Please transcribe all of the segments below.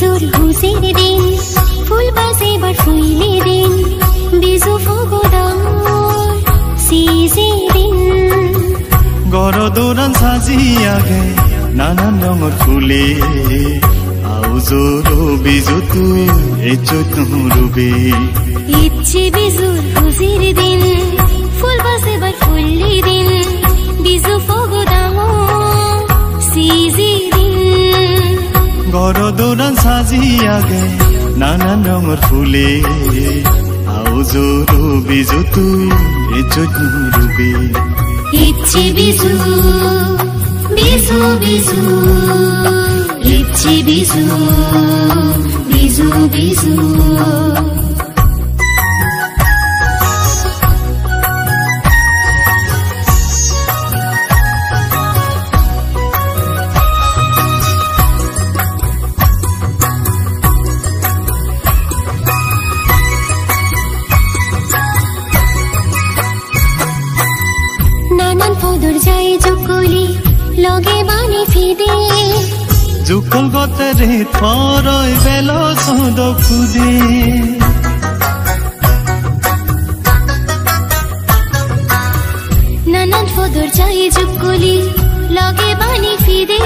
বিজুর হুসের দিন ফুল বাজে বার ফুইলে দিন বিজু সিজে দিন। গরদৌরান সাজিয়াগে নানান রঙর ফুলে। আউজোর বিজু তুই এ চৈতরুবে ইচ্ছে বিজুর হুসের দিন গরদৌরান সাজিয়াগে নানান রঙর ফুলে। আউজোর বিজু তুই এ চৈতরুবে ইচ্ছি বিজু বিজু বিজু, ইচ্ছি বিজু বিজু বিজু। লগে বানি ফিদে জুকল গতরে থরই বেল সদ খুদে নানান পদর যায় জুকলি লগে বানি ফিদে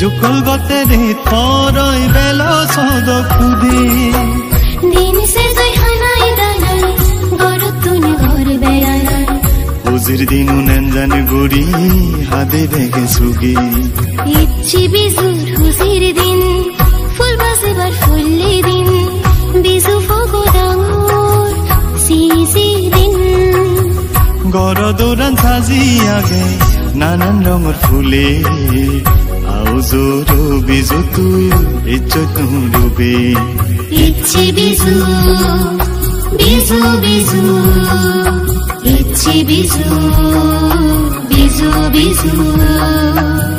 জুকল গতরে থরই বেল সদ খুদে দিন সে তুই হানাই দানাই গরত তুনি ঘর বেড়ানাই ওজির দিনু নেনজান গড়ি হাতে ভেঙে সুগি ইচ্ছি বিজুর হুসির দিন ফুল বাসেবার ফুল্লি দিন বিজু ফগো ডাঙর সিজি দিন গরদৌরান সাজি আগে নানান রঙর ফুলে আউজোর বিজু তুই ইজ্জত ডুবে ইচ্ছি বিজু বিজু বিজু ইচ্ছি বিজু। বিজু বিজু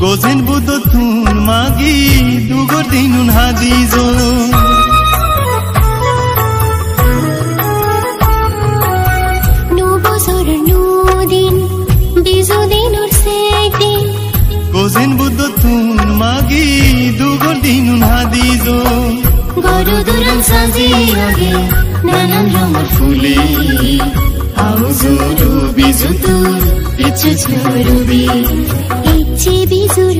গোজেন বুদ্ধ তুন মাগি দুগর দিনুন হাদিজো গোজেন বুদ্ধ তুন মাগি দুগর দিনুন হাদিজো গরুদুরান সাজি আগে নানান রঙের ফুলে। আউজুরু বিজুতু ইচ্ছে ঝরুবি ইচ্ছে বিজুর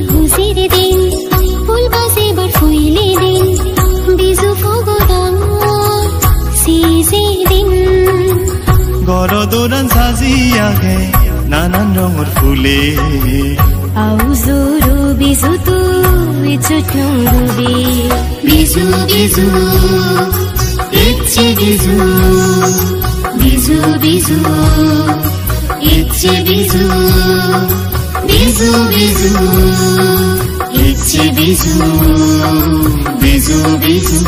দিন ফুল বাজে বার ফুইলে দিন। বিজু ফগো ডাঙর সিজে দিন। গরদৌরান সাজি আগে নানান রঙর ফুলে। আউজুরু বিজুতু ইচ্ছে ঝরুবি বিজু বিজু ইচ্ছে বিজু। বিজু বিজু ইচ্ছে বিজু। বিজু বিজু ইচ্ছে বিজু। বিজু বিজু।